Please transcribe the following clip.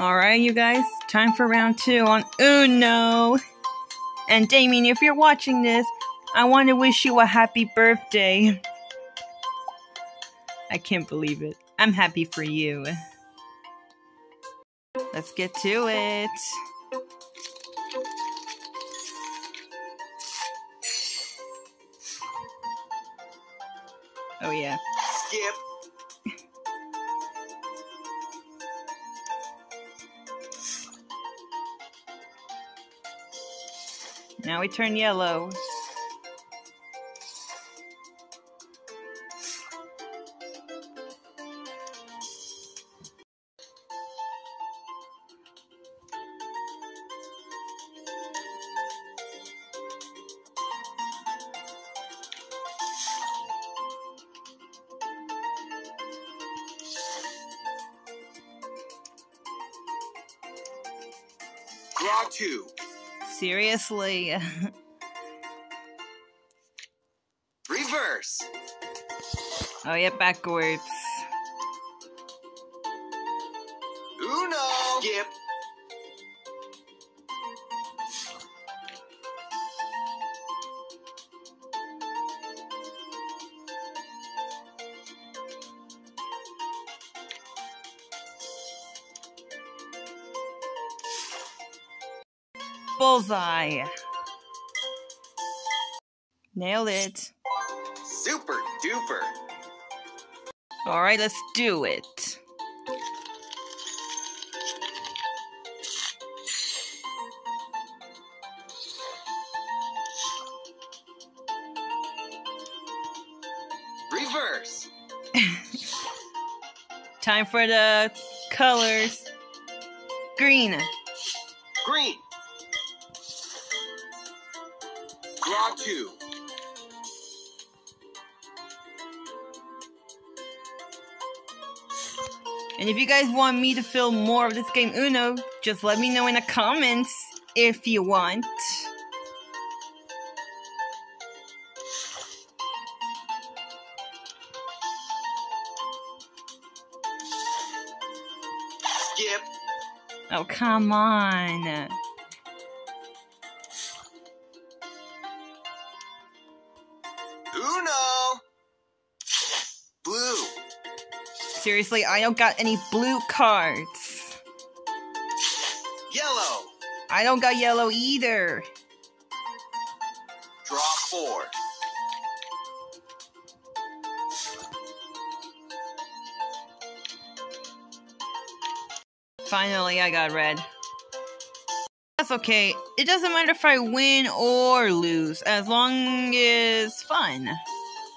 Alright, you guys, time for round two on Uno. And Damien, if you're watching this, I want to wish you a happy birthday. I can't believe it. I'm happy for you. Let's get to it. Oh, yeah. Skip. Now we turn yellow. Draw two. Seriously. Reverse. oh, yeah, backwards. Uno. Skip. Bullseye. Nailed it. Super duper. Alright, let's do it. Reverse. Time for the colors. Green. Green. Draw two. And if you guys want me to film more of this game Uno, just let me know in the comments if you want. Skip. Oh, come on. Uno. Blue. Seriously, I don't got any blue cards. Yellow. I don't got yellow either. Draw four. Finally, I got red. That's okay. It doesn't matter if I win or lose, as long as fun.